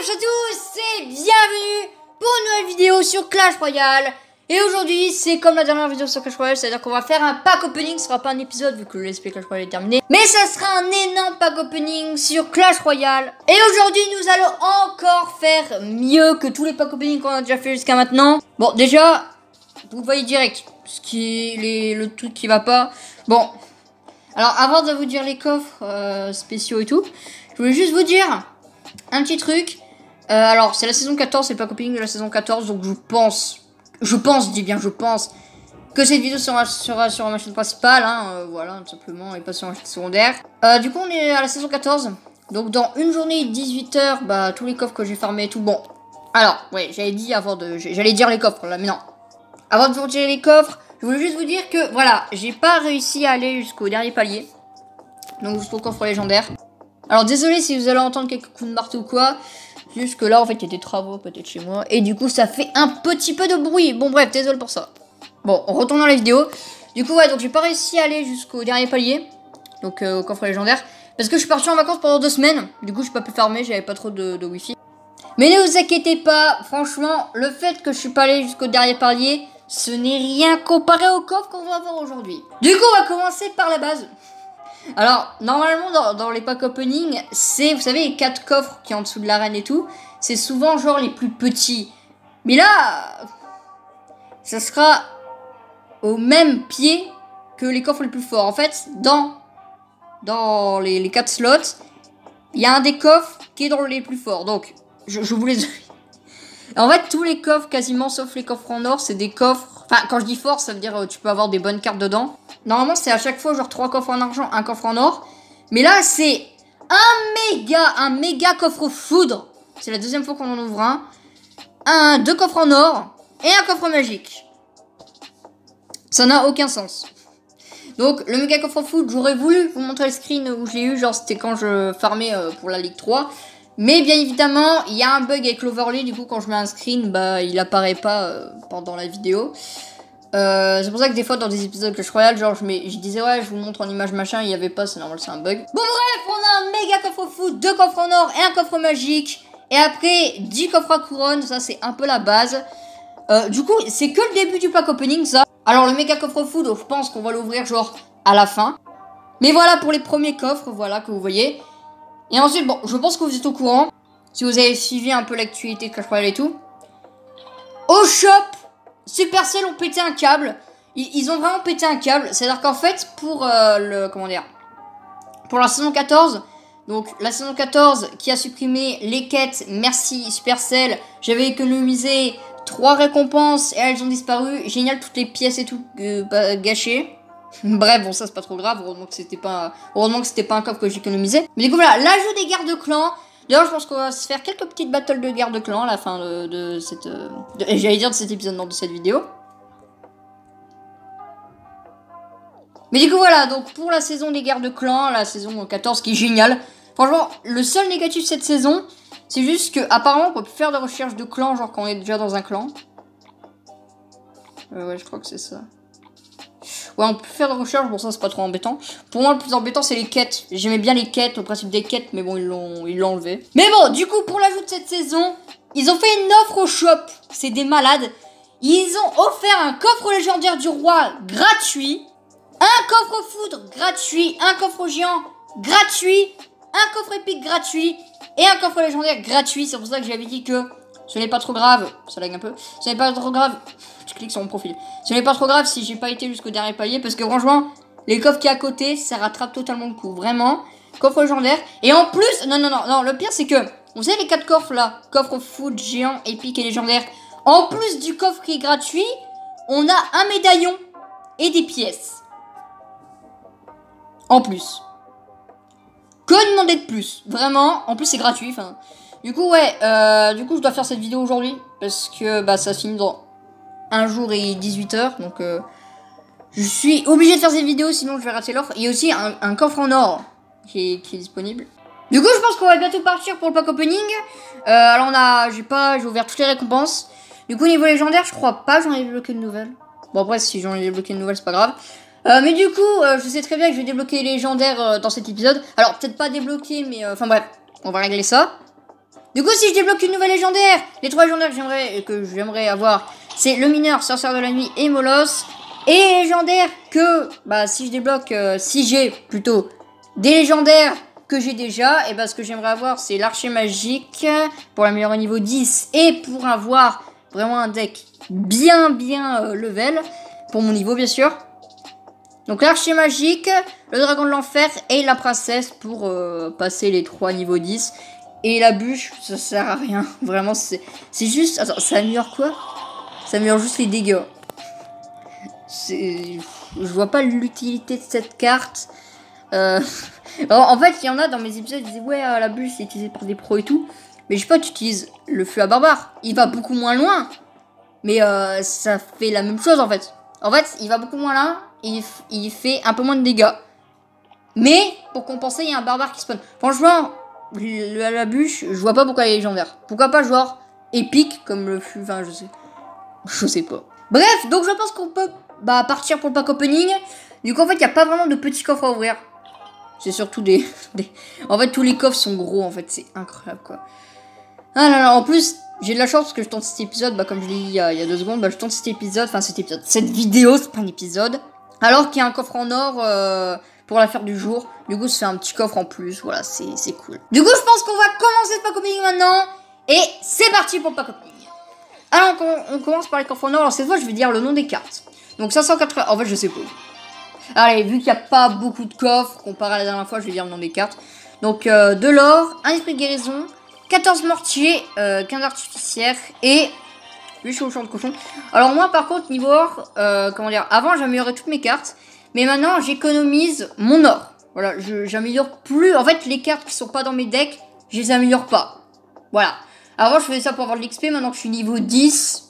Bonjour à tous et bienvenue pour une nouvelle vidéo sur Clash Royale. Et aujourd'hui, c'est comme la dernière vidéo sur Clash Royale, c'est-à-dire qu'on va faire un pack opening. Ce sera pas un épisode vu que le SP Clash Royale est terminé. Mais ça sera un énorme pack opening sur Clash Royale. Et aujourd'hui, nous allons encore faire mieux que tous les pack openings qu'on a déjà fait jusqu'à maintenant. Bon, déjà, vous voyez direct ce qui est le truc qui va pas. Bon, alors avant de vous dire les coffres euh, spéciaux et tout, je voulais juste vous dire un petit truc. Euh, alors, c'est la saison 14, c'est pas coping de la saison 14, donc je pense, je pense, dis bien je pense, que cette vidéo sera, sera sur ma chaîne principale, hein, euh, voilà, tout simplement, et pas sur ma chaîne secondaire. Euh, du coup, on est à la saison 14, donc dans une journée, 18h, bah, tous les coffres que j'ai farmés et tout, bon. Alors, ouais, j'avais dit avant de, j'allais dire les coffres, là, mais non. Avant de vous dire les coffres, je voulais juste vous dire que, voilà, j'ai pas réussi à aller jusqu'au dernier palier. Donc jusqu'au coffre légendaire. Alors désolé si vous allez entendre quelques coups de marteau ou quoi. Juste que là, en fait, il y a des travaux peut-être chez moi. Et du coup, ça fait un petit peu de bruit. Bon, bref, désolé pour ça. Bon, on retourne dans la vidéo. Du coup, ouais, donc j'ai pas réussi à aller jusqu'au dernier palier. Donc, euh, au coffre légendaire. Parce que je suis parti en vacances pendant deux semaines. Du coup, je pas pu farmer, j'avais pas trop de, de wifi. Mais ne vous inquiétez pas, franchement, le fait que je suis pas allé jusqu'au dernier palier, ce n'est rien comparé au coffre qu'on va avoir aujourd'hui. Du coup, on va commencer par la base. Alors, normalement, dans, les packs opening, c'est, vous savez, les 4 coffres qui sont en dessous de l'arène et tout, c'est souvent genre les plus petits. Mais là, ça sera au même pied que les coffres les plus forts. En fait, dans, dans les, les 4 slots, il y a un des coffres qui est dans les plus forts. Donc, je, vous les... en fait, tous les coffres, quasiment, sauf les coffres en or, c'est des coffres... Enfin, quand je dis fort, ça veut dire euh, tu peux avoir des bonnes cartes dedans. Normalement, c'est à chaque fois genre 3 coffres en argent, un coffre en or. Mais là, c'est un méga, un méga coffre foudre. C'est la deuxième fois qu'on en ouvre un. Un, deux coffres en or et un coffre magique. Ça n'a aucun sens. Donc, le méga coffre foudre, j'aurais voulu vous montrer le screen où je l'ai eu. Genre, c'était quand je farmais euh, pour la Ligue 3. Mais bien évidemment, il y a un bug avec l'overlay. Du coup, quand je mets un screen, bah, il apparaît pas euh, pendant la vidéo. Euh, c'est pour ça que des fois dans des épisodes Clash Royale, genre je, je disais ouais je vous montre en image machin, il y avait pas, c'est normal, c'est un bug. Bon bref, on a un méga coffre foot, deux coffres en or et un coffre magique. Et après 10 coffres à couronne, ça c'est un peu la base. Euh, du coup, c'est que le début du pack opening ça. Alors le méga coffre food, je pense qu'on va l'ouvrir genre à la fin. Mais voilà pour les premiers coffres, voilà que vous voyez. Et ensuite, bon, je pense que vous êtes au courant. Si vous avez suivi un peu l'actualité de Clash Royale et tout. Au shop Supercell ont pété un câble. Ils, ont vraiment pété un câble. C'est-à-dire qu'en fait, pour euh, le. Comment dire Pour la saison 14. Donc, la saison 14 qui a supprimé les quêtes. Merci Supercell. J'avais économisé 3 récompenses et elles ont disparu. Génial, toutes les pièces et tout euh, bah, gâchées. Bref, bon, ça c'est pas trop grave. Heureusement que c'était pas, que c'était pas un coffre que j'économisais. Mais du coup, voilà, l'ajout des gardes clan. D'ailleurs, je pense qu'on va se faire quelques petites battles de guerre de clan à la fin de, cette... Euh, j'allais dire de cet épisode, non, de cette vidéo. Mais du coup, voilà, donc pour la saison des guerres de clan, la saison 14 qui est géniale. Franchement, le seul négatif de cette saison, c'est juste que apparemment on peut plus faire de recherche de clan, genre quand on est déjà dans un clan. Euh, ouais, je crois que c'est ça. Ouais, on peut faire de recherche, bon ça c'est pas trop embêtant. Pour moi le plus embêtant c'est les quêtes. J'aimais bien les quêtes, au principe des quêtes, mais bon ils l'ont ils l'ont enlevé. Mais bon, du coup pour l'ajout de cette saison, ils ont fait une offre au shop. C'est des malades. Ils ont offert un coffre légendaire du roi gratuit, un coffre foudre gratuit, un coffre géant gratuit, un coffre épique gratuit et un coffre légendaire gratuit. C'est pour ça que j'avais dit que ce n'est pas trop grave. Ça lag un peu. Ce n'est pas trop grave je clique sur mon profil. Ce n'est pas trop grave si j'ai pas été jusqu'au dernier palier parce que franchement, les coffres qui à côté, ça rattrape totalement le coup. Vraiment. Coffre légendaire. Et en plus, non, non, non, non, le pire c'est que, vous savez les quatre coffres là, coffre foot, géant, épique et légendaire. En plus du coffre qui est gratuit, on a un médaillon et des pièces. En plus. Que demander de plus? Vraiment, en plus c'est gratuit. Enfin, du coup, ouais, euh, du coup, je dois faire cette vidéo aujourd'hui parce que bah, ça finit dans un jour et 18h. Donc, euh, je suis obligé de faire cette vidéo, sinon je vais rater l'offre. Il y a aussi un, coffre en or qui est, disponible. Du coup, je pense qu'on va bientôt partir pour le pack opening. Euh, alors, on a, j'ai pas, j'ai ouvert toutes les récompenses. Du coup, niveau légendaire, je crois pas, j'en ai débloqué de nouvelles. Bon, après, si j'en ai débloqué de nouvelles, c'est pas grave. Mais du coup, je sais très bien que je vais débloquer les dans cet épisode. Alors, peut-être pas débloquer, mais enfin bref, on va régler ça. Du coup, si je débloque une nouvelle légendaire, les trois légendaires que j'aimerais avoir, c'est le mineur, sorcière de la nuit et Molos. Et légendaire que, bah, si je débloque, euh, si j'ai plutôt des légendaires que j'ai déjà, et bah, ce que j'aimerais avoir, c'est l'archer magique pour l'améliorer au niveau 10 et pour avoir vraiment un deck bien, bien euh, level pour mon niveau, bien sûr. Donc l'archer magique, le dragon de l'enfer et la princesse pour euh, passer les trois niveaux 10. Et la bûche, ça sert à rien. Vraiment, c'est juste... Attends, ça améliore quoi? Ça améliore juste les dégâts. Je vois pas l'utilité de cette carte. Euh... en fait, il y en a dans mes épisodes, ils disaient ouais, euh, la bûche c'est utilisé par des pros et tout. Mais je sais pas, tu utilises le feu à barbare. Il va beaucoup moins loin. Mais euh, ça fait la même chose en fait. En fait, il va beaucoup moins là. Il, il fait un peu moins de dégâts. Mais pour compenser, il y a un barbare qui spawn. Franchement, le, la bûche, je vois pas pourquoi il est légendaire. Pourquoi pas genre épique comme le fut. Enfin, je sais. Je sais pas. Bref, donc je pense qu'on peut bah, partir pour le pack opening. Du coup, en fait, il n'y a pas vraiment de petits coffres à ouvrir. C'est surtout des, En fait, tous les coffres sont gros, en fait. C'est incroyable, quoi. Ah là là, en plus, j'ai de la chance parce que je tente cet épisode, bah, comme je l'ai dit il y, a, deux secondes, bah, je tente cet épisode, enfin cet épisode, cette vidéo, c'est pas un épisode. Alors qu'il y a un coffre en or euh, pour l'affaire du jour. Du coup, c'est un petit coffre en plus, voilà, c'est cool. Du coup, je pense qu'on va commencer ce pack opening maintenant. Et c'est parti pour le pack opening. Alors, on, commence par les coffres en or. Alors, cette fois, je vais dire le nom des cartes. Donc, 580. En fait, je sais pas. Allez, vu qu'il n'y a pas beaucoup de coffres, comparé à la dernière fois, je vais dire le nom des cartes. Donc, euh, de l'or, un esprit de guérison, 14 mortiers, euh, 15 artificières et 8 sur le champ de cochon. Alors moi par contre niveau or, euh, comment dire, avant j'améliorais toutes mes cartes, mais maintenant j'économise mon or. Voilà, j'améliore plus, en fait les cartes qui sont pas dans mes decks, je les améliore pas. Voilà. Avant je faisais ça pour avoir de l'XP, maintenant que je suis niveau 10,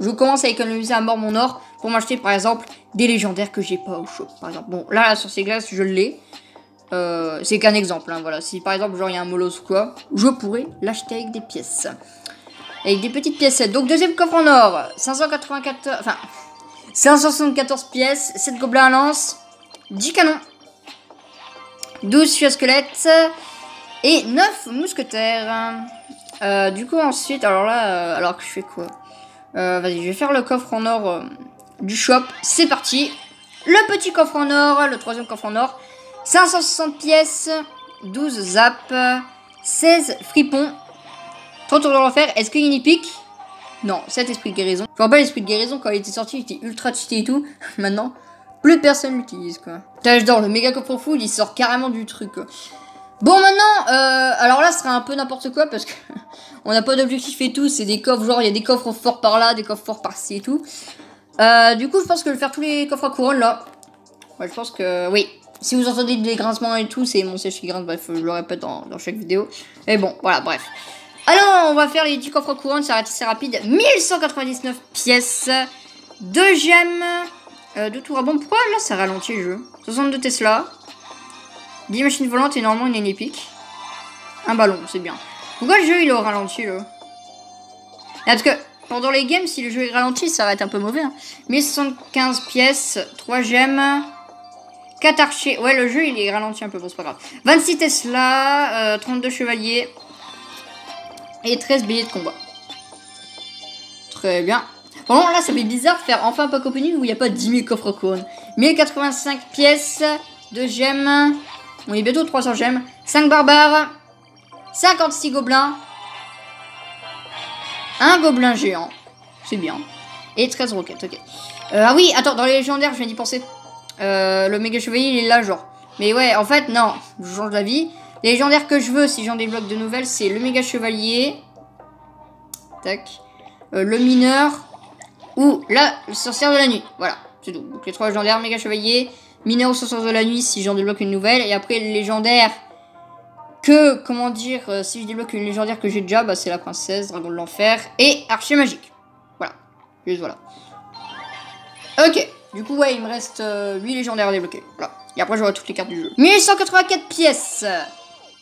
je commence à économiser à mort mon or pour m'acheter par exemple des légendaires que j'ai pas au shop. Par exemple, bon là sur ces glaces je l'ai. Euh, c'est qu'un exemple, hein, voilà. Si par exemple, genre, il y a un molos ou quoi, je pourrais l'acheter avec des pièces. Avec des petites pièces. Donc, deuxième coffre en or. 594... Enfin, 574 pièces, 7 gobelins à lance, 10 canons, 12 fûts à squelette et 9 mousquetaires. Euh, du coup, ensuite, alors là, euh, alors que je fais quoi? Vas-y, je vais faire le coffre en or du shop. C'est parti. Le petit coffre en or, le troisième coffre en or. 560 pièces, 12 zap, 16 fripons, 30 tours de l'enfer. Est-ce qu'il y a une épique? Non, 7 esprits de guérison. Me rappelle l'esprit de guérison quand il était sorti, il était ultra cheaté et tout. Maintenant, plus personne l'utilise quoi. Tâche d'or, le méga coffre full, il sort carrément du truc. Bon maintenant, euh, alors là ce sera un peu n'importe quoi parce que on n'a pas d'objectif et tout, c'est des coffres, genre il y a des coffres forts par là, des coffres forts par-ci et tout. Euh, du coup je pense que je vais faire tous les coffres à couronne là. Je pense que oui, si vous entendez des grincements et tout, c'est mon siège qui grince, bref, je le répète dans, chaque vidéo. Mais bon, voilà, bref. Alors, on va faire les 10 coffres va être assez rapide. 1199 pièces, 2 gemmes, euh, 2 tours à bon. Pourquoi là ça ralentit le jeu? 62 Tesla, 10 machines volantes et normalement une épique. Un ballon, c'est bien. Pourquoi le jeu il est au ralenti là? Parce que pendant les games, si le jeu est ralenti, ça va être un peu mauvais. Hein. 1075 pièces, 3 gemmes, 4 archers. Ouais, le jeu, il est ralenti un peu. Bon, c'est pas grave. 26 Tesla, 32 euh, chevaliers. Et 13 billets de combat. Très bien. Bon, là, ça fait bizarre de faire enfin un pack opening où il n'y a pas 10 000 coffres couronnes. 1085 pièces, 2 gemmes. On est bientôt 300 gemmes. 5 barbares. 56 gobelins. Un gobelin géant. C'est bien. Et 13 roquettes, ok. Euh, ah oui, attends, dans les légendaires, je viens d'y penser. Euh, le méga chevalier, il est là, genre. Mais ouais, en fait, non. Je change d'avis. Les légendaires que je veux, si j'en débloque de nouvelles, c'est le méga chevalier. Tac. Euh, le mineur. Ou la sorcière de la nuit. Voilà, c'est tout. Donc les trois légendaires, méga chevalier, mineur ou sorcière de la nuit, si j'en débloque une nouvelle. Et après, les légendaires que, comment dire, euh, si je débloque une légendaire que j'ai déjà, bah c'est la princesse, dragon de l'enfer et archer magique. Voilà. Juste voilà. Ok. Du coup, ouais, il me reste 8 euh, légendaires à débloquer. Voilà. Et après, j'aurai toutes les cartes du jeu. 1184 pièces.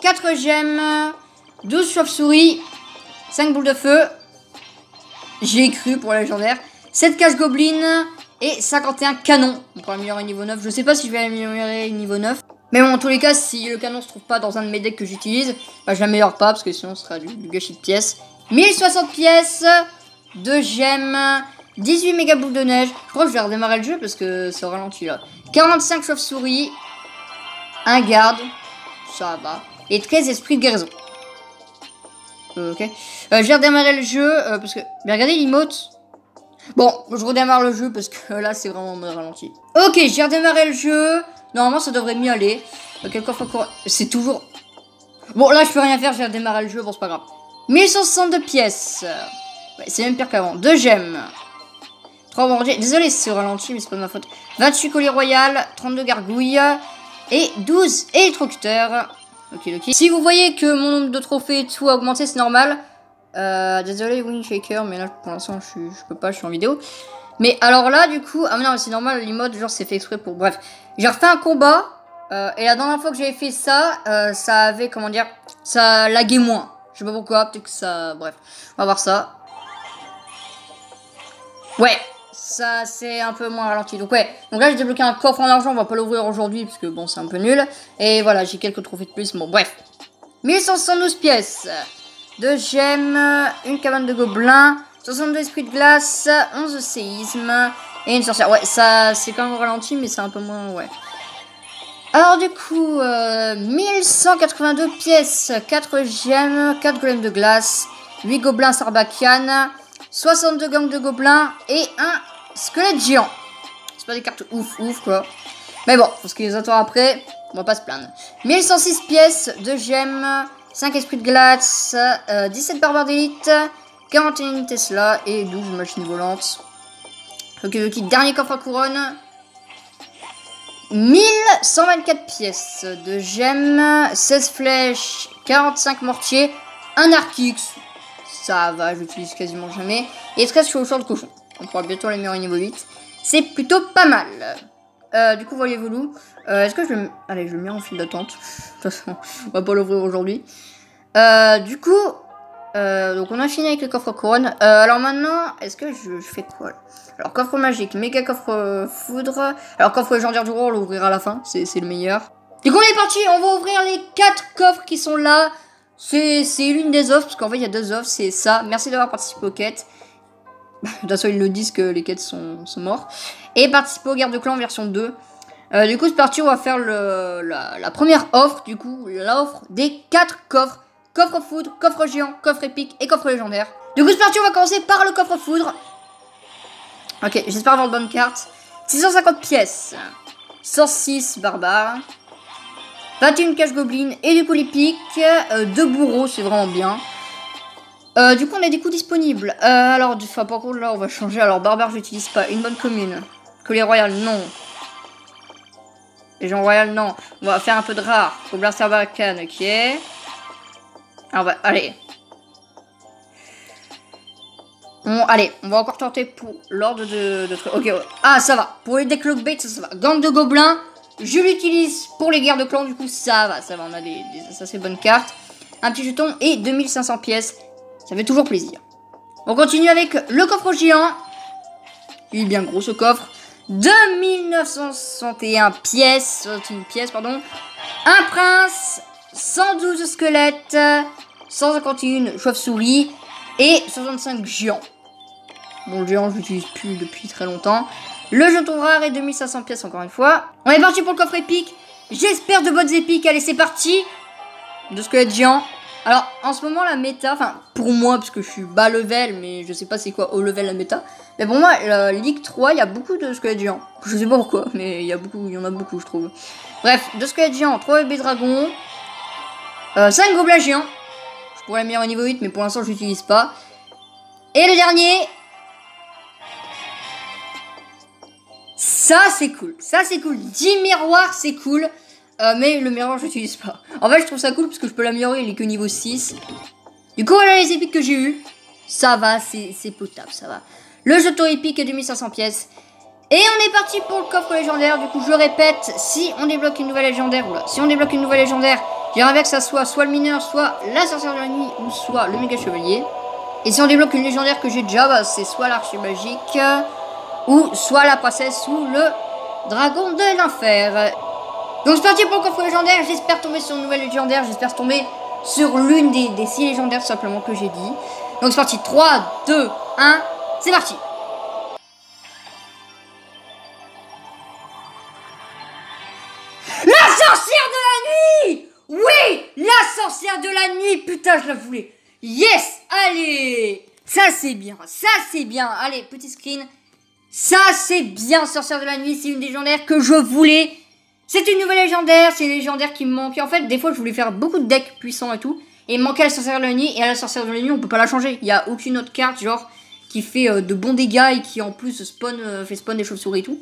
4 gemmes. 12 chauves-souris. 5 boules de feu. J'ai cru pour la légendaire. 7 casse gobelins. Et 51 canons. On peut améliorer niveau 9. Je sais pas si je vais améliorer niveau 9. Mais bon, en tous les cas, si le canon se trouve pas dans un de mes decks que j'utilise, bah, je l'améliore pas parce que sinon ce sera du, gâchis de pièces. 1060 pièces, 2 gemmes, 18 méga boules de neige. Je crois que je vais redémarrer le jeu parce que c'est au ralenti là. 45 chauves-souris, un garde, ça va, et 13 esprits de guérison. Ok. Euh, je vais redémarrer le jeu euh, parce que. Mais regardez l'emote. Bon, je redémarre le jeu parce que là c'est vraiment ralenti. Ok, j'ai redémarré le jeu. Normalement ça devrait mieux aller. Coffre encore. C'est toujours. Bon, là je peux rien faire, j'ai redémarré le jeu, bon c'est pas grave. 1162 pièces. C'est même pire qu'avant. Deux gemmes. 3 bandits. Désolé c'est ralenti, mais c'est pas de ma faute. 28 colis royal, 32 gargouilles et 12 électrocuteurs. Ok, ok. Si vous voyez que mon nombre de trophées et tout a augmenté, c'est normal. Euh, désolé, Shaker, mais là, pour l'instant, je, peux pas, je suis en vidéo. Mais alors là, du coup, ah non, c'est normal, l'emote, genre, c'est fait exprès pour... Bref, j'ai refait un combat, euh, et la dernière fois que j'avais fait ça, euh, ça avait, comment dire, ça laguait moins. Je sais pas pourquoi, peut-être que ça... Bref, on va voir ça. Ouais, ça c'est un peu moins ralenti. Donc ouais, donc là j'ai débloqué un coffre en argent, on va pas l'ouvrir aujourd'hui parce que bon c'est un peu nul. Et voilà, j'ai quelques trophées de plus, bon bref. 1172 pièces, 2 gemmes, une cabane de gobelins, 62 esprits de glace, 11 séismes et une sorcière. Ouais, ça c'est quand même ralenti mais c'est un peu moins, ouais. Alors du coup, 1182 euh, pièces, 4 gemmes, 4 golems de glace, 8 gobelins sarbakian, 62 gangs de gobelins et un Squelette géant. C'est pas des cartes ouf ouf quoi. Mais bon, parce qu'ils attendent après, on va pas se plaindre. 1106 pièces, 2 gemmes, 5 esprits de glace, 17 euh, barbares d'élite, 41 Tesla et 12 machines volantes. Ok, ok, dernier coffre à couronne. 1124 pièces de gemmes, 16 flèches, 45 mortiers, un arc Ça va, j'utilise quasiment jamais. Et 13 chevaucheurs de cochon. On pourra bientôt l'améliorer niveau 8. C'est plutôt pas mal. Euh, du coup, voyez-vous, euh, est-ce que je vais... Allez, je le mets en file d'attente. De toute façon, on va pas l'ouvrir aujourd'hui. Euh, du coup, donc on a fini avec le coffre couronne. alors maintenant, est-ce que je, fais quoi Alors, coffre magique, méga coffre foudre. Alors, coffre légendaire du roi, on l'ouvrira à la fin. C'est le meilleur. Du coup, on est parti. On va ouvrir les 4 coffres qui sont là. C'est l'une des offres, parce qu'en fait, il y a deux offres. C'est ça. Merci d'avoir participé aux quêtes. De toute façon, ils le disent que les quêtes sont, sont morts. Et participer aux guerres de clan version 2. Euh, du coup, c'est parti, on va faire la, première offre, du coup, l'offre des 4 coffres. Coffre foudre, coffre géant, coffre épique et coffre légendaire. Du coup, c'est parti, on va commencer par le coffre foudre. Ok, j'espère avoir de bonnes cartes. 650 pièces. 106 barbares. 21 cache goblin et du coup l'épique. Euh, deux bourreaux, c'est vraiment bien. Euh, du coup, on a des coups disponibles. Euh, alors, enfin, par contre, là, on va changer. Alors, barbare, j'utilise pas. Une bonne commune. Collier royal, non. Les gens royal, non. On va faire un peu de rare. Gobelin Sarbacane, ok. Alors, bah, allez. Allez, on va encore tenter pour l'ordre de. Ok, ah, ça va. Pour les decks ça, va. Gang de gobelins, je l'utilise pour les guerres de clans, du coup, ça va, ça va. On a des, des ça, c'est bonnes cartes. Un petit jeton et 2500 pièces. Ça fait toujours plaisir. On continue avec le coffre géant. Il est bien gros ce coffre. 2961 pièces. Une pièce, pardon. Un prince. 112 squelettes. 151 chauves-souris. Et 65 géants. Bon, le géant, je l'utilise plus depuis très longtemps. Le jeton rare et 2500 pièces encore une fois. On est parti pour le coffre épique. J'espère de bonnes épiques. Allez, c'est parti. De squelettes géants. Alors, en ce moment, la méta, enfin, pour moi, parce que je suis bas level, mais je sais pas c'est quoi haut level la méta. Mais pour moi, la Ligue 3, il y a beaucoup de squelettes géants. Je sais pas pourquoi, mais il y a beaucoup, y en a beaucoup, je trouve. Bref, deux squelettes géants, trois bébés dragons, euh, 5 gobelins géants. Je pourrais la mettre au niveau 8, mais pour l'instant, je l'utilise pas. Et le dernier. Ça, c'est cool. Ça, c'est cool. 10 miroirs, c'est cool. Euh, mais le miroir, je l'utilise pas. En fait, je trouve ça cool parce que je peux l'améliorer, il est que niveau 6. Du coup, voilà les épiques que j'ai eu. Ça va, c'est potable, ça va. Le jeton épique est 2500 pièces. Et on est parti pour le coffre légendaire. Du coup, je répète, si on débloque une nouvelle légendaire, oula, si on débloque une nouvelle légendaire, j'aimerais bien que ça soit soit le mineur, soit la sorcière de la nuit, ou soit le méga chevalier. Et si on débloque une légendaire que j'ai déjà, bah, c'est soit l'archer magique, ou soit la princesse, ou le dragon de l'enfer. Donc c'est parti pour le coffre légendaire? J'espère tomber sur une nouvelle légendaire. J'espère tomber sur l'une des, des six légendaires simplement que j'ai dit. Donc c'est parti. 3, 2, 1. C'est parti. La sorcière de la nuit Oui La sorcière de la nuit Putain, je la voulais. Yes Allez Ça c'est bien. Ça c'est bien. Allez, petit screen. Ça c'est bien, sorcière de la nuit. C'est une légendaire que je voulais. C'est une nouvelle légendaire, c'est une légendaire qui me manquait. En fait, des fois, je voulais faire beaucoup de decks puissants et tout. Et il manquait la sorcière de la nuit. Et à la sorcière de la nuit, on peut pas la changer. Il y a aucune autre carte, genre, qui fait euh, de bons dégâts et qui en plus euh, fait spawn des chauves-souris et tout.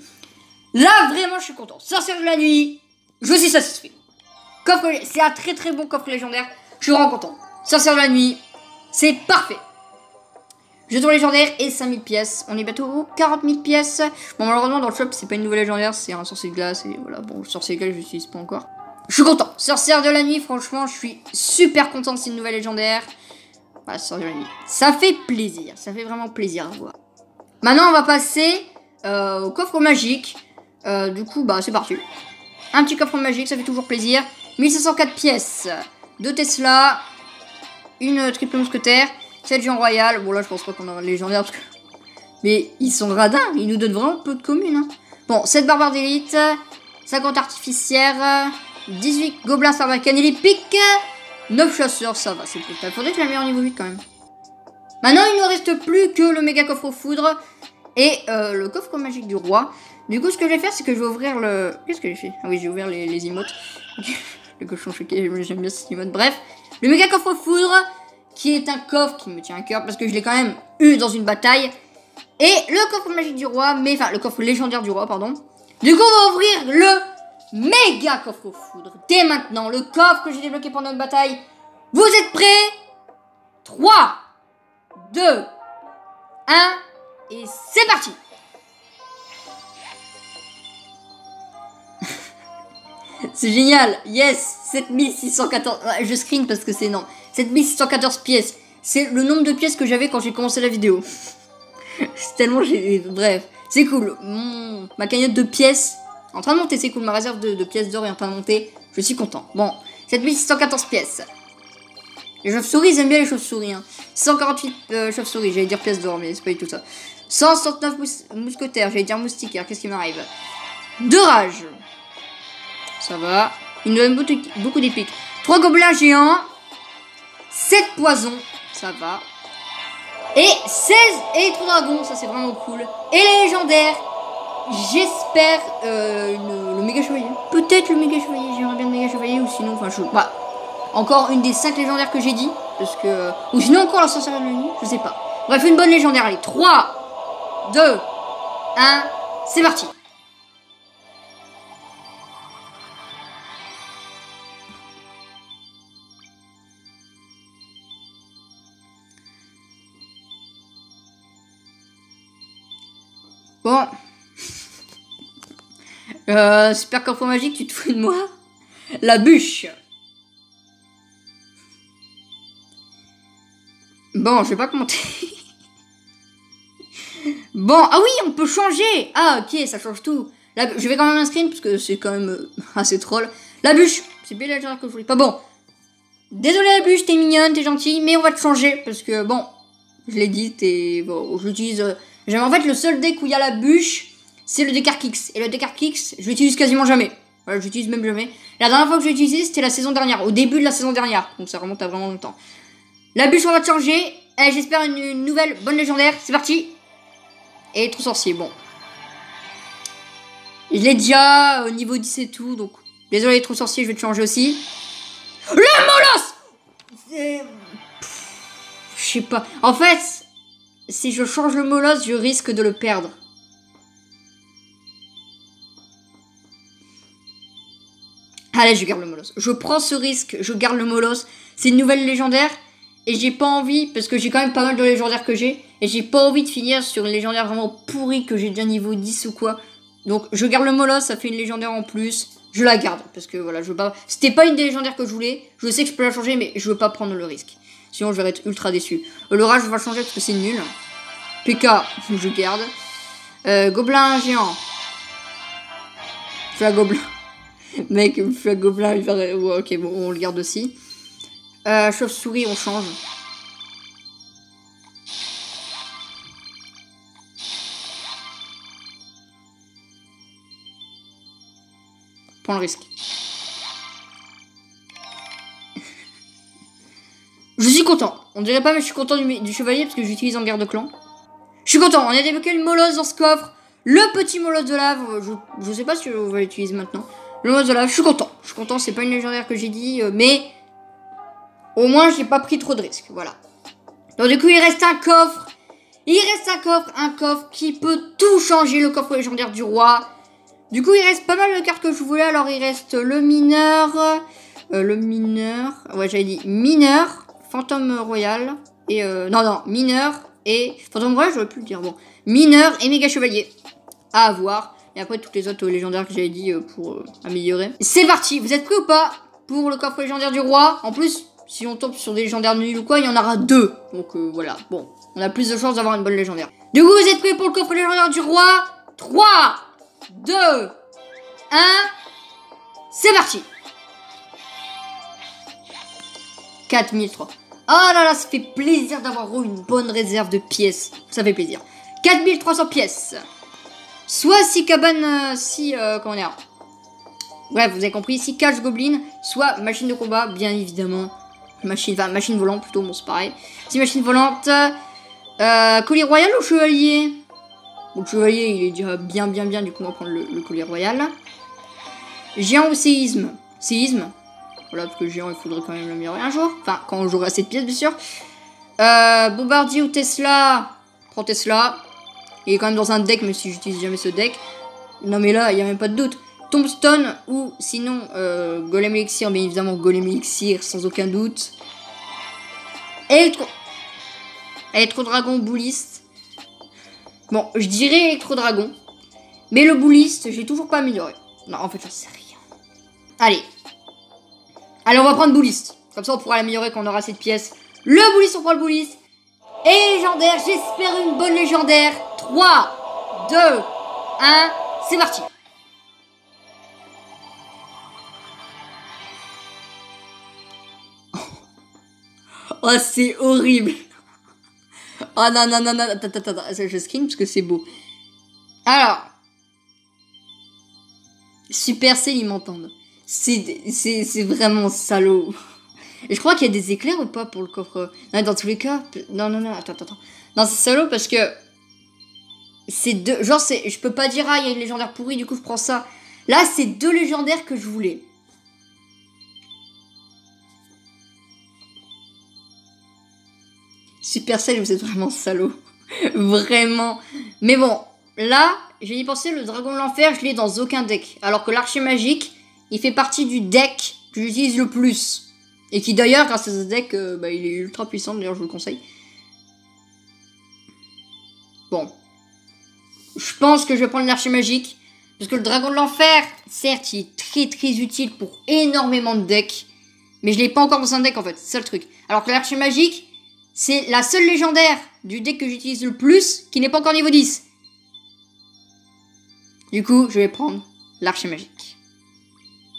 Là, vraiment, je suis content. Sorcière de la nuit, je suis satisfait. C'est un très très bon coffre légendaire. Je suis vraiment content. Sorcière de la nuit, c'est parfait. Jeton légendaire et 5000 pièces. On est bientôt aux 40 000 pièces. Bon, malheureusement, dans le shop, c'est pas une nouvelle légendaire, c'est un sorcier de glace. Et voilà, bon, sorcier de glace, je l'utilise pas encore. Je suis content. Sorcière de la nuit, franchement, je suis super content. C'est une nouvelle légendaire. Voilà, sorcière de la nuit. Ça fait plaisir. Ça fait vraiment plaisir à voir. Maintenant, on va passer euh, au coffre magique. Euh, du coup, bah, c'est parti. Un petit coffre magique, ça fait toujours plaisir. 1504 pièces. Deux Tesla. Une triple mousquetaire. 7 Jean Royal. Bon, là, je pense pas qu'on le légendaire parce que. Mais ils sont radins. Ils nous donnent vraiment peu de communes. Hein. Bon, 7 barbares d'élite. 50 artificières. 18 gobelins sarbacane piques. 9 chasseurs, ça va, c'est Il Faudrait que je la mette au niveau 8 quand même. Maintenant, il ne reste plus que le méga coffre foudre et euh, le coffre magique du roi. Du coup, ce que je vais faire, c'est que je vais ouvrir le. Qu'est-ce que j'ai fait? Ah oui, j'ai ouvert les, emotes. le cochon choqué, j'aime bien ces emotes. Bref, le méga coffre foudre qui est un coffre qui me tient à cœur parce que je l'ai quand même eu dans une bataille. Et le coffre magique du roi, mais enfin le coffre légendaire du roi, pardon. Du coup, on va ouvrir le méga coffre foudre dès maintenant. Le coffre que j'ai débloqué pendant une bataille. Vous êtes prêts? 3, 2, 1, et c'est parti C'est génial Yes 7614... Je screen parce que c'est non. 7614 pièces. C'est le nombre de pièces que j'avais quand j'ai commencé la vidéo. c'est tellement... Bref. C'est cool. Ma cagnotte de pièces... En train de monter, c'est cool. Ma réserve de, pièces d'or est en train de monter. Je suis content. Bon. 7614 pièces. Les chauves-souris, ils aiment bien les chauves-souris. Hein. 148 euh, chauves-souris. J'allais dire pièces d'or, mais c'est pas du tout ça. 169 mousquetaires. J'allais dire moustiquaires. Qu'est-ce qui m'arrive? Deux rages. Ça va. Il nous donne beaucoup d'épiques. 3 gobelins géants. 7 poisons. Ça va. Et 16 et 3 dragons. Ça, c'est vraiment cool. Et les légendaires. J'espère euh, le, méga chevalier. Peut-être le méga chevalier. J'aimerais bien le méga chevalier. Ou sinon, enfin, je. Bah, encore une des 5 légendaires que j'ai dit. Parce que. Ou sinon, encore la sorcière de la nuit. Je sais pas. Bref, une bonne légendaire. Allez, 3, 2, 1. C'est parti. Bon. Euh, super corpo magique, tu te fous de moi La bûche. Bon, je vais pas commenter. bon, ah oui, on peut changer. Ah, ok, ça change tout. je vais quand même un screen parce que c'est quand même euh, assez troll. La bûche, c'est bien la que je voulais pas. Bon, désolé la bûche, t'es mignonne, t'es gentille, mais on va te changer parce que bon, je l'ai dit, t'es bon, j'utilise. Euh, En fait le seul deck où il y a la bûche, c'est le Descartes Kicks. Et le Descartes Kicks, je l'utilise quasiment jamais. Voilà, j'utilise même jamais. La dernière fois que j'ai utilisé, c'était la saison dernière, au début de la saison dernière. Donc ça remonte à vraiment longtemps. La bûche, on va changer. J'espère une, nouvelle bonne légendaire. C'est parti. Et trop sorcier, bon. Je l'ai déjà au niveau 10 et tout, donc désolé trop sorcier, je vais te changer aussi. Le molosse Je sais pas. En fait, si je change le molosse, je risque de le perdre. Allez, je garde le molosse. Je prends ce risque, je garde le molosse. C'est une nouvelle légendaire. Et j'ai pas envie, parce que j'ai quand même pas mal de légendaires que j'ai. Et j'ai pas envie de finir sur une légendaire vraiment pourrie que j'ai déjà niveau 10 ou quoi. Donc je garde le molosse, ça fait une légendaire en plus. Je la garde, parce que voilà, je veux pas... C'était pas une des légendaires que je voulais. Je sais que je peux la changer, mais je veux pas prendre le risque. Sinon, je vais être ultra déçu. Euh, L'orage, je vais changer parce que c'est nul. PK, je garde. Euh, gobelin géant. Un gobelin. Mec, feu gobelin, il va... ouais, ok, bon, on le garde aussi. Euh, Chauve-souris, on change. Le risque. je suis content. On dirait pas, mais je suis content du, chevalier parce que j'utilise en garde clan. Je suis content, on a débloqué le molosse dans ce coffre. Le petit molosse de lave, je, je sais pas si on va l'utiliser maintenant. Le molosse de lave, je suis content. Je suis content, c'est pas une légendaire que j'ai dit, euh, mais au moins j'ai pas pris trop de risques. Voilà. Donc du coup, il reste un coffre. Il reste un coffre, un coffre qui peut tout changer, le coffre légendaire du roi. Du coup, il reste pas mal de cartes que je voulais. Alors, il reste le mineur. Euh, le mineur. Ouais, j'avais dit mineur, fantôme royal. Et euh, non, non, mineur et. Fantôme royal, j'aurais pu le dire. Bon, mineur et méga chevalier. À avoir. Et après, toutes les autres légendaires que j'avais dit euh, pour euh, améliorer. C'est parti. Vous êtes prêts ou pas pour le coffre légendaire du roi? En plus, si on tombe sur des légendaires nuls ou quoi, il y en aura deux. Donc voilà. Bon, on a plus de chances d'avoir une bonne légendaire. Du coup, vous êtes prêts pour le coffre légendaire du roi? 3, 2, 1. C'est parti 4003. Oh là là, ça fait plaisir d'avoir une bonne réserve de pièces. Ça fait plaisir. 4300 pièces. Soit 6 cabanes, 6... Euh, comment dire Bref, vous avez compris, 6 cages gobelins, soit machine de combat, bien évidemment. Machine, machine volante plutôt, bon c'est pareil. 6 machines volantes. Euh, collier royal ou chevalier? Donc chevalier, il est bien, bien, bien, du coup on va prendre le, le collier royal. Géant ou séisme? Séisme. Voilà, parce que géant, il faudrait quand même l'améliorer un jour. Enfin, quand j'aurai assez de pièces, bien sûr. Euh, bombardier ou Tesla? Prends Tesla. Il est quand même dans un deck, même si j'utilise jamais ce deck. Non, mais là, il n'y a même pas de doute. Tombstone ou sinon euh, Golem Elixir, bien évidemment Golem Elixir, sans aucun doute. Electro... Electro Dragon Bouliste. Bon, je dirais Electro Dragon. Mais le Bouliste, j'ai toujours pas amélioré. Non, en fait, j'en sais rien. Allez. Allez, on va prendre Bouliste. Comme ça, on pourra l'améliorer quand on aura assez de pièces. Le Bouliste, on prend le Bouliste. Et légendaire, j'espère une bonne légendaire. 3, 2, 1, c'est parti. Oh, c'est horrible. Oh non, non, non, non, attends, attends, attends, je screen parce que c'est beau. Alors. Supercell, ils m'entendent. C'est vraiment salaud. Et je crois qu'il y a des éclairs ou pas pour le coffre? Non, dans tous les cas. Non, non, non, attends, attends, attends. Non, c'est salaud parce que. C'est deux. Genre. Je peux pas dire, ah, il y a une légendaire pourrie, du coup, je prends ça. Là, c'est deux légendaires que je voulais. Supercell, vous êtes vraiment salaud. vraiment. Mais bon, là, j'ai y pensé, le dragon de l'enfer, je l'ai dans aucun deck. Alors que l'archer magique, il fait partie du deck que j'utilise le plus. Et qui d'ailleurs, grâce à ce deck, euh, bah, il est ultra puissant, d'ailleurs je vous le conseille. Bon. Je pense que je vais prendre l'archer magique. Parce que le dragon de l'enfer, certes, il est très très utile pour énormément de decks. Mais je l'ai pas encore dans un deck en fait, c'est ça le truc. Alors que l'archer magique, c'est la seule légendaire du deck que j'utilise le plus qui n'est pas encore niveau 10. Du coup, je vais prendre l'archer magique.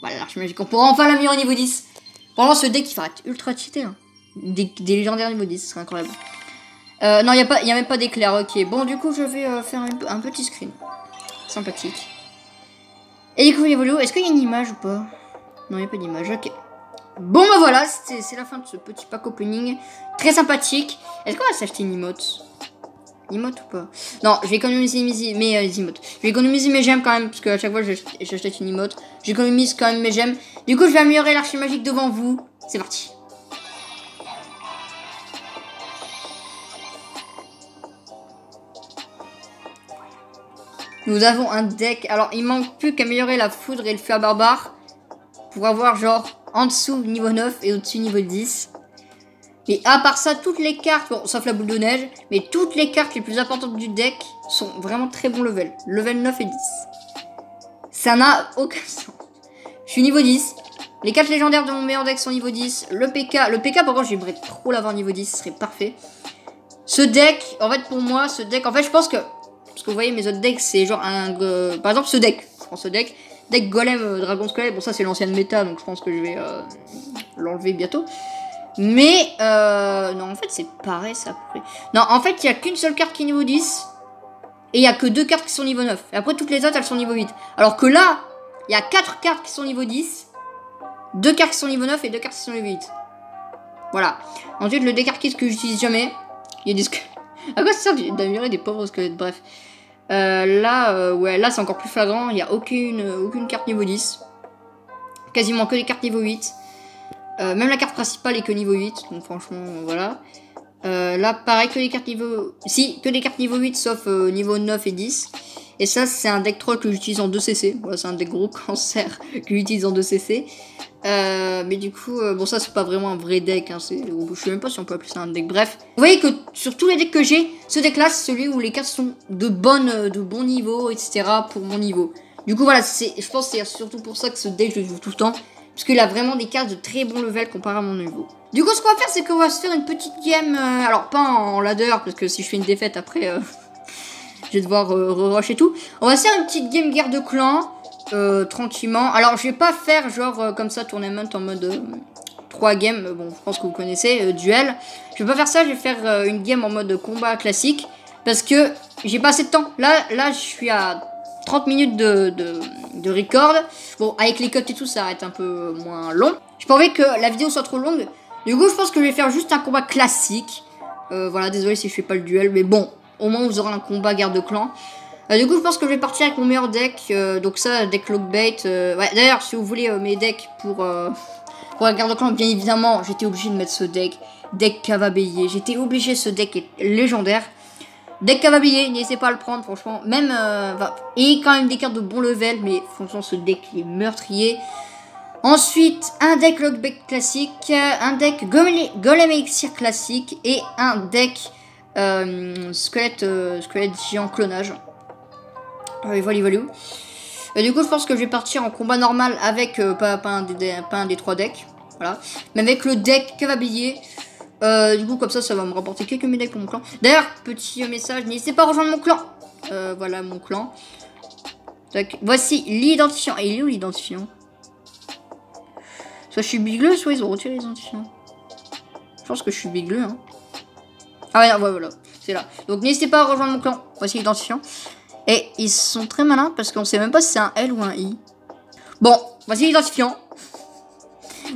Voilà, l'archer magique. On pourra enfin l'améliorer au niveau 10. Vraiment, ce deck, il va être ultra cheaté. Hein. Des, légendaires niveau 10, ce serait incroyable. Euh, non, il n'y a, même pas d'éclair. Ok, bon, du coup, je vais euh, faire un, petit screen. Sympathique. Et du coup, Evolo, est-ce qu'il y a une image ou pas? Non, il n'y a pas d'image, ok. Bon, bah voilà, c'est la fin de ce petit pack opening. Très sympathique. Est-ce qu'on va s'acheter une emote Emote ou pas? Non, je vais économiser mes, mes euh, emotes. Je vais économiser mes gemmes quand même, parce qu'à chaque fois, j'ach- j'achète une emote. J'économise quand même mes gemmes. Du coup, je vais améliorer l'archer magique devant vous. C'est parti. Nous avons un deck. Alors, il manque plus qu'améliorer la foudre et le feu à barbare. Pour avoir genre en dessous niveau 9 et au-dessus niveau 10. Et à part ça, toutes les cartes, sauf la boule de neige, mais toutes les cartes les plus importantes du deck sont vraiment très bon level. Level 9 et 10. Ça n'a aucun sens. Je suis niveau 10. Les cartes légendaires de mon meilleur deck sont niveau 10. Le PK, le PK par contre, j'aimerais trop l'avoir niveau 10, ce serait parfait. Ce deck, en fait, pour moi, ce deck, en fait, je pense que. Parce que vous voyez, mes autres decks, c'est genre un. euh, par exemple, ce deck. Je prends ce deck. Deck Golem euh, Dragon Squelette. Bon, ça, c'est l'ancienne méta, donc je pense que je vais euh, l'enlever bientôt. Mais, euh, non, en fait, c'est pareil, ça. Non, en fait, il n'y a qu'une seule carte qui est niveau 10. Et il n'y a que deux cartes qui sont niveau 9. Et après, toutes les autres, elles sont niveau 8. Alors que là, il y a quatre cartes qui sont niveau 10. Deux cartes qui sont niveau 9 et deux cartes qui sont niveau 8. Voilà. Ensuite, le décart kit que j'utilise jamais. Il y a des. À quoi ça sert d'améliorer des pauvres squelettes Bref. Euh, là, euh, ouais, là c'est encore plus flagrant. Il n'y a aucune, aucune carte niveau 10. Quasiment que des cartes niveau 8. Euh, même la carte principale est que niveau 8. Donc franchement, voilà. là, pareil que les cartes niveau... Si, que des cartes niveau 8, sauf niveau 9 et 10. Et ça, c'est un deck troll que j'utilise en 2cc. Voilà, c'est un deck gros cancer que j'utilise en 2cc. Euh, mais du coup, euh, bon ça c'est pas vraiment un vrai deck, hein, je sais même pas si on peut appeler ça un deck, bref. Vous voyez que sur tous les decks que j'ai, ce deck là c'est celui où les cartes sont de, bonne, euh, de bon niveau, etc. pour mon niveau. Du coup voilà, je pense que c'est surtout pour ça que ce deck je joue tout le temps. Parce qu'il a vraiment des cartes de très bon level comparé à mon niveau. Du coup ce qu'on va faire c'est qu'on va se faire une petite game, alors pas en ladder, parce que si je fais une défaite après, je vais devoir rush et tout. On va se faire une petite game guerre de clan. Euh, tranquillement. Alors, je vais pas faire genre euh, comme ça tournament en mode 3 euh, games. Bon, je pense que vous connaissez, duel. Je vais pas faire ça, je vais faire une game en mode combat classique. Parce que j'ai pas assez de temps. Là, là je suis à 30 minutes de, de, record. Bon, avec les cotes et tout, ça va être un peu moins long. J'ai pas que la vidéo soit trop longue. Du coup, je pense que je vais faire juste un combat classique. voilà, désolé si je fais pas le duel. Mais bon, au moins vous aurez un combat garde de clan. Euh, du coup, je pense que je vais partir avec mon meilleur deck. Euh, donc ça, deck lockbait. Euh, ouais, D'ailleurs, si vous voulez mes decks pour, pour la garde de clan, bien évidemment, j'étais obligé de mettre ce deck. Deck Cavabélier. J'étais obligé, ce deck est légendaire. Deck Cavabélier, n'hésitez pas à le prendre, franchement. Même, et quand même des cartes de bon level, mais franchement, ce deck est meurtrier. Ensuite, un deck Lockbait classique, un deck Golem Elixir classique et un deck squelette, squelette géant clonage. Euh, voilà. Et du coup, je pense que je vais partir en combat normal avec euh, pas, un des, trois decks. Voilà. Mais avec le deck Cavabillé. Euh, du coup, comme ça, ça va me rapporter quelques médailles pour mon clan. D'ailleurs, petit message, n'hésitez pas à rejoindre mon clan. Euh, voilà, mon clan. Voici l'identifiant. Et il est où l'identifiant? Soit je suis bigleux, soit ils ont retiré l'identifiant. Je pense que je suis bigleux. Hein. Ah ouais, voilà. C'est là. Donc n'hésitez pas à rejoindre mon clan. Voici l'identifiant. Et ils sont très malins parce qu'on sait même pas si c'est un L ou un I. Bon, voici l'identifiant.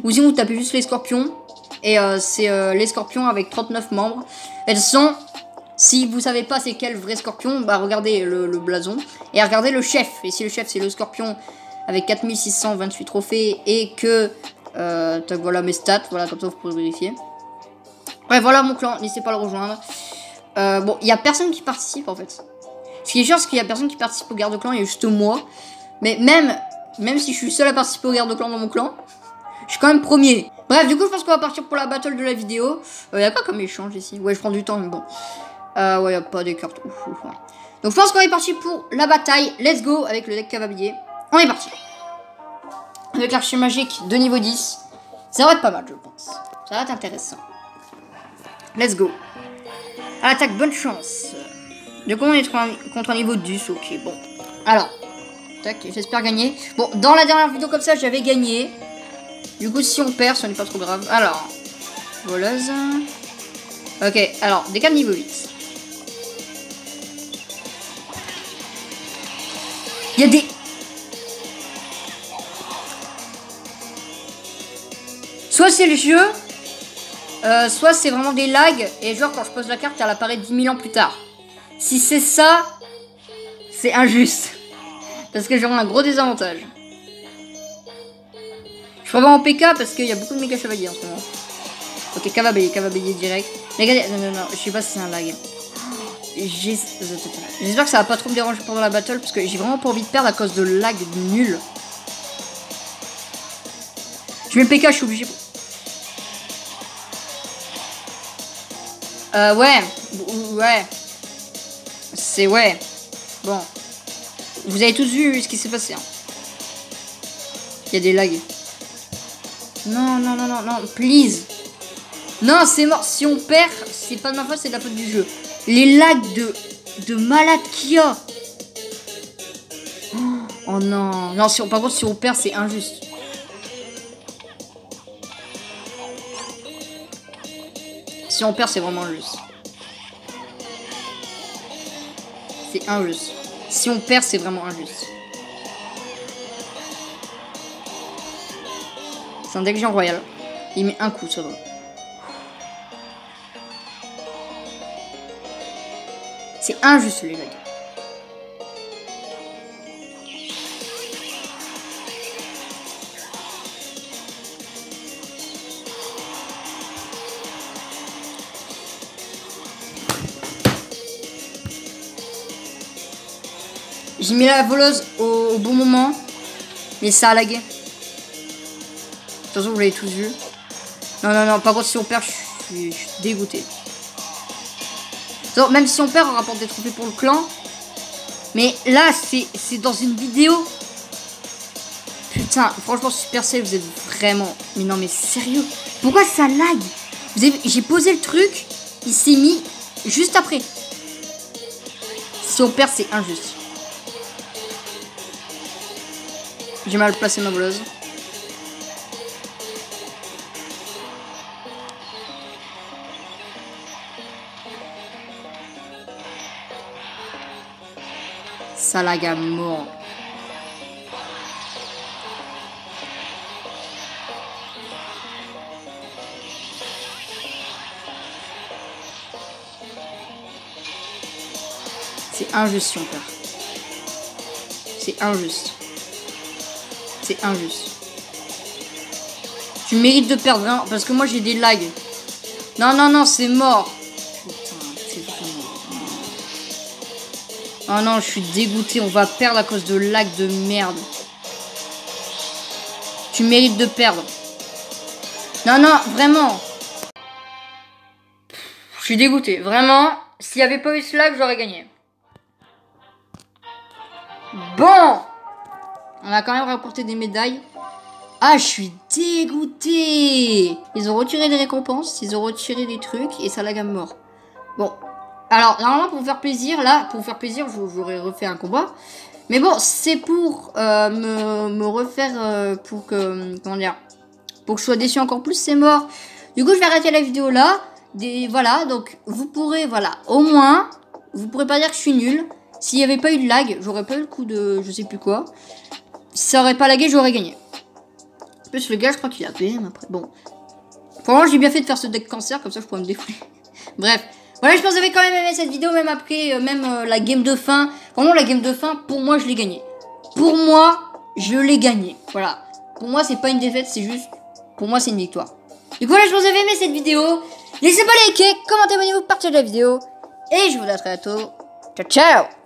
Ou sinon vous tapez juste les scorpions. Et euh, c'est euh, les scorpions avec 39 membres. Elles sont, si vous savez pas c'est quel vrai scorpion, bah regardez le, blason. Et regardez le chef. Et si le chef c'est le scorpion avec 4628 trophées et que... Euh, voilà mes stats, voilà comme ça vous pourrez vérifier. Ouais voilà mon clan, n'hésitez pas à le rejoindre. Bon, il y a personne qui participe en fait. Ce qui est sûr, c'est qu'il y a personne qui participe au garde-clan, il y a juste moi. Mais même, même si je suis seul à participer au garde-clan dans mon clan, je suis quand même premier. Bref, du coup, je pense qu'on va partir pour la battle de la vidéo. Il euh, y a quoi comme échange ici Ouais, je prends du temps, mais bon. Euh, ouais, y a pas des cartes. Ouf, ouf, Donc, je pense qu'on est parti pour la bataille. Let's go avec le deck cavalier. On est parti. Avec l'archi magique de niveau 10. Ça va être pas mal, je pense. Ça va être intéressant. Let's go. À l'attaque, bonne chance. Du coup, on est contre un niveau 10. Ok, bon. Alors, tac, j'espère gagner. Bon, dans la dernière vidéo comme ça, j'avais gagné. Du coup, si on perd, ce n'est pas trop grave. Alors, voleuse. Ok, alors, des cas de niveau 8. Il y a des... Soit c'est le jeu, euh, soit c'est vraiment des lags, et genre quand je pose la carte, elle apparaît 10 000 ans plus tard. Si c'est ça, c'est injuste. Parce que j'aurai un gros désavantage. Je ferai pas en PK parce qu'il y a beaucoup de méga chevaliers en ce moment. Ok, cavabélier, cavabélier direct. Mais regardez, non, non, non, je sais pas si c'est un lag. J'espère que ça va pas trop me déranger pendant la battle parce que j'ai vraiment pas envie de perdre à cause de lag nul. Je mets PK, je suis obligé. Euh, ouais, ouais. C'est ouais. Bon. Vous avez tous vu ce qui s'est passé. Hein. Il y a des lags. Non, non, non, non, non, please. Non, c'est mort. Si on perd, c'est pas de ma faute, c'est de la faute du jeu. Les lags de, de malade qu'il y a. Oh, Oh non. Non, si on, par contre, si on perd, c'est injuste. Si on perd, c'est vraiment injuste. Injuste. Si on perd, c'est vraiment injuste. C'est un deck géant royal. Il met un coup, ça va. C'est injuste, les gars. J'ai mis la voleuse au, bon moment, mais ça a lagué. De toute façon, vous l'avez tous vu. Non, non, non, par contre, si on perd, je suis, dégoûté. même si on perd, on rapporte des trophées pour le clan. Mais là, c'est dans une vidéo. Putain, franchement, Super Cell, vous êtes vraiment... Mais non, mais sérieux Pourquoi ça lag? J'ai posé le truc, il s'est mis juste après. Si on perd, c'est injuste. J'ai mal placé ma voleuse. Ça mort. C'est injuste, si on perd. C'est injuste. C'est injuste. Tu mérites de perdre, hein, parce que moi j'ai des lags. Non, non, non, c'est mort. Putain, vraiment... Oh non, je suis dégoûté. On va perdre à cause de lag de merde. Tu mérites de perdre. Non, non, vraiment. Je suis dégoûté. Vraiment, s'il n'y avait pas eu ce lag, j'aurais gagné. Bon on a quand même rapporté des médailles. Ah, je suis dégoûté Ils ont retiré des récompenses, ils ont retiré des trucs et ça la gamme mort. Bon. Alors, normalement, pour faire plaisir, là, pour faire plaisir, j'aurais refait un combat. Mais bon, c'est pour euh, me, refaire, euh, pour que, comment dire, pour que je sois déçu encore plus, c'est mort. Du coup, je vais arrêter la vidéo là. Voilà, donc vous pourrez, voilà, au moins, vous pourrez pas dire que je suis nul. S'il n'y avait pas eu de lag, j'aurais pas eu le coup de je sais plus quoi. Si ça aurait pas lagué, j'aurais gagné. En plus, le gars, je crois qu'il a PM après. Bon. Franchement, j'ai bien fait de faire ce deck cancer, comme ça je pourrais me défouler. Bref. Voilà, je pense que vous avez quand même aimé cette vidéo, même après, euh, même euh, la game de fin. Vraiment, la game de fin, pour moi, je l'ai gagné. Pour moi, je l'ai gagné. Voilà. Pour moi, c'est pas une défaite, c'est juste... Pour moi, c'est une victoire. Du coup, voilà, je pense que vous avez aimé cette vidéo. N'hésitez pas à liker, commentez, abonnez-vous, partagez la vidéo. Et je vous dis à très bientôt. Ciao, ciao